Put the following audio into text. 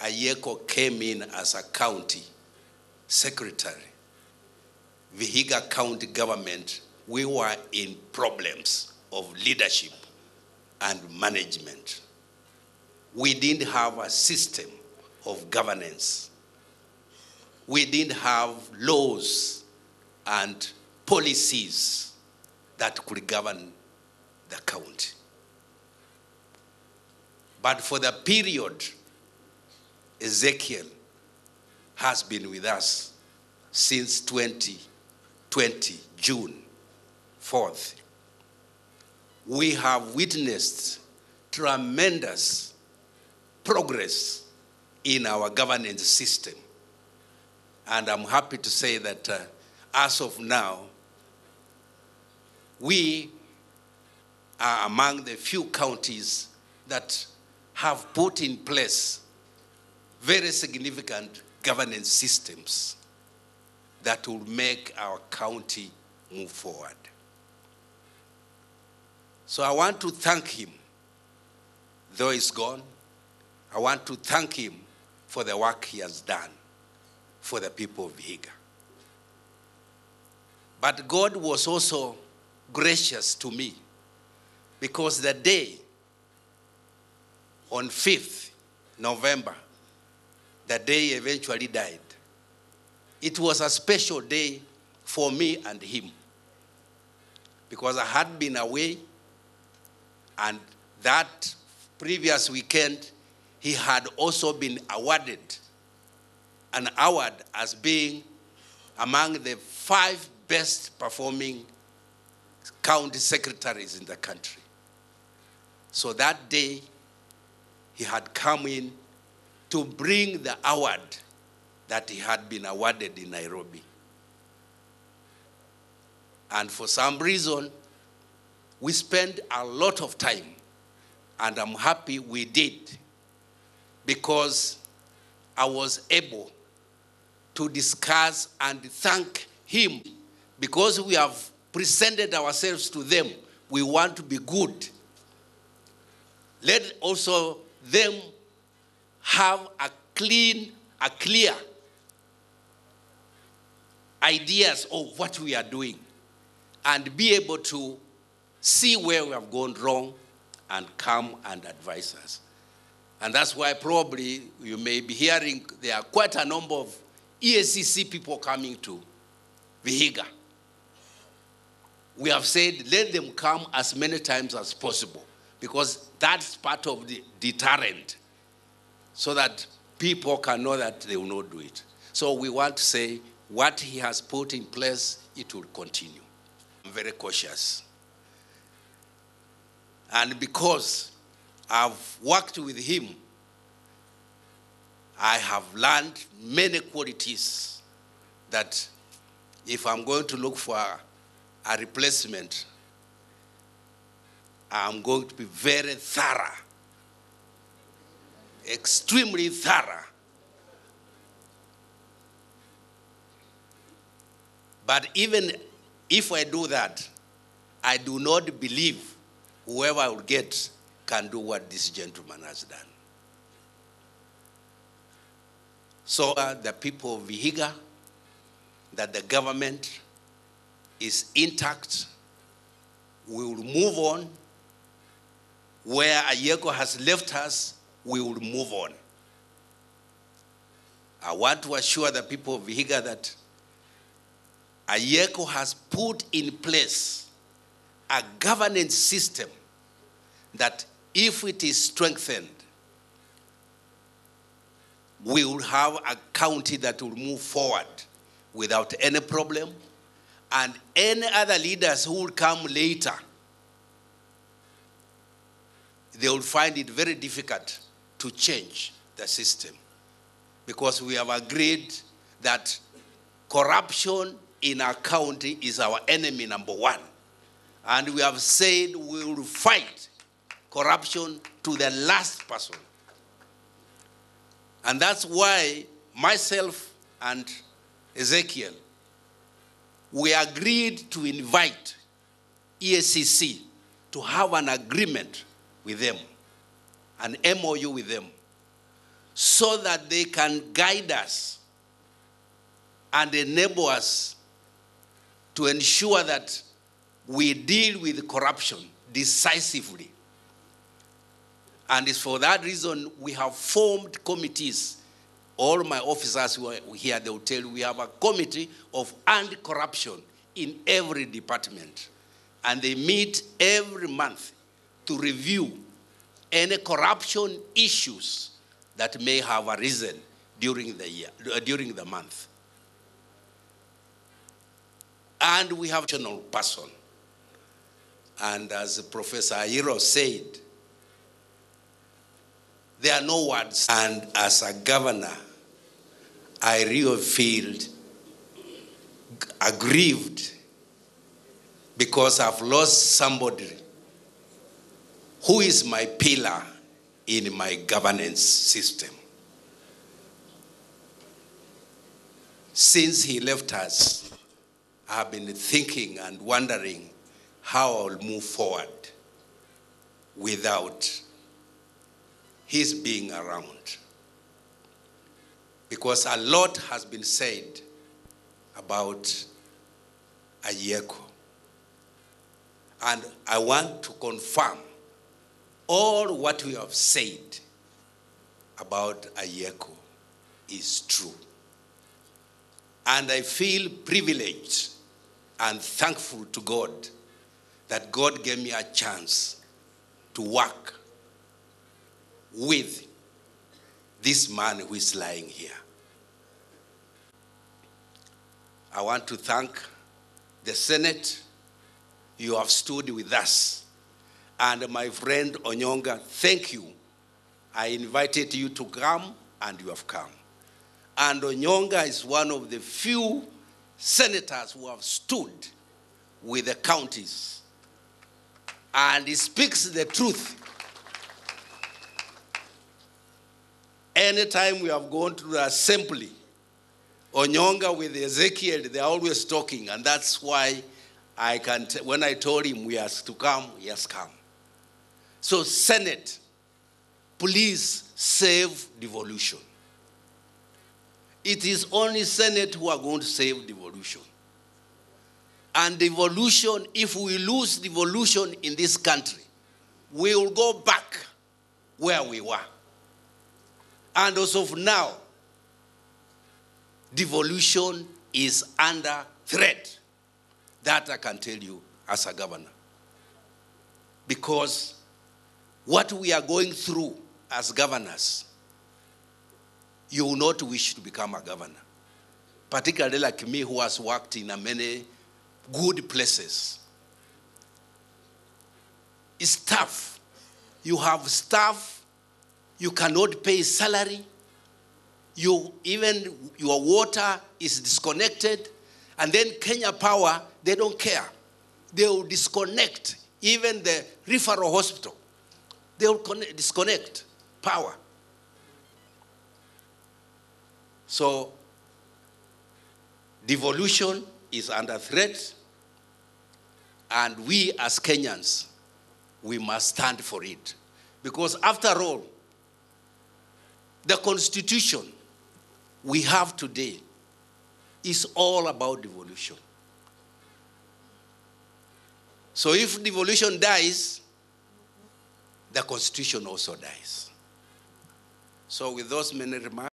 Ayeko came in as a county secretary, Vihiga County government, we were in problems of leadership and management. We didn't have a system of governance. We didn't have laws and policies that could govern the county. But for the period, Ezekiel has been with us since 2020, June 4th. We have witnessed tremendous progress in our governance system. And I'm happy to say that uh, as of now, we are among the few counties that have put in place very significant governance systems that will make our county move forward. So I want to thank him, though he's gone. I want to thank him for the work he has done for the people of Vihiga. But God was also gracious to me because the day on 5th November, the day he eventually died, it was a special day for me and him because I had been away, and that previous weekend, he had also been awarded an award as being among the five best performing county secretaries in the country. So that day, he had come in to bring the award that he had been awarded in Nairobi. And for some reason, we spent a lot of time, and I'm happy we did, because I was able to discuss and thank him because we have presented ourselves to them. We want to be good. Let also them have a clean, a clear ideas of what we are doing and be able to see where we have gone wrong and come and advise us. And that's why probably you may be hearing there are quite a number of EACC people coming to Vihiga. We have said let them come as many times as possible because that's part of the deterrent so that people can know that they will not do it. So we want to say what he has put in place, it will continue. I'm very cautious. And because I've worked with him, I have learned many qualities that if I'm going to look for a, a replacement, I'm going to be very thorough, extremely thorough. But even if I do that, I do not believe whoever I will get can do what this gentleman has done. So uh, the people of Vihiga, that the government is intact, we will move on. Where Ayeko has left us, we will move on. I want to assure the people of Vihiga that Ayeko has put in place a governance system that if it is strengthened, we will have a county that will move forward without any problem. And any other leaders who will come later, they will find it very difficult to change the system. Because we have agreed that corruption in our county is our enemy number one. And we have said we will fight corruption to the last person. And that's why myself and Ezekiel, we agreed to invite EACC to have an agreement with them, an MOU with them, so that they can guide us and enable us to ensure that we deal with corruption decisively. And it's for that reason we have formed committees. All my officers who are here at the hotel, we have a committee of anti-corruption in every department. And they meet every month to review any corruption issues that may have arisen during the year, uh, during the month. And we have a person. And as Professor Ayiro said, there are no words. And as a governor, I really feel aggrieved because I've lost somebody who is my pillar in my governance system. Since he left us, I've been thinking and wondering how I'll move forward without his being around. Because a lot has been said about Ayeko. And I want to confirm all what we have said about Ayeko is true. And I feel privileged and thankful to God that God gave me a chance to work with this man who is lying here. I want to thank the Senate. You have stood with us. And my friend Onyonga, thank you. I invited you to come, and you have come. And Onyonga is one of the few senators who have stood with the counties. And he speaks the truth. Anytime we have gone to the assembly, Onyonga with Ezekiel, they're always talking, and that's why I can. When I told him we has to come, he has come. So, Senate, please save devolution. It is only Senate who are going to save devolution. And devolution, if we lose devolution in this country, we will go back where we were. And as of now, devolution is under threat. That I can tell you as a governor. Because what we are going through as governors, you will not wish to become a governor. Particularly like me, who has worked in many good places. It's tough. You have staff, you cannot pay salary, you even your water is disconnected, and then Kenya Power, they don't care. They will disconnect even the referral hospital. They will connect, disconnect power. So, devolution is under threat, and we as Kenyans, we must stand for it. Because after all, the constitution we have today is all about devolution. So if devolution dies, the constitution also dies. So with those many remarks,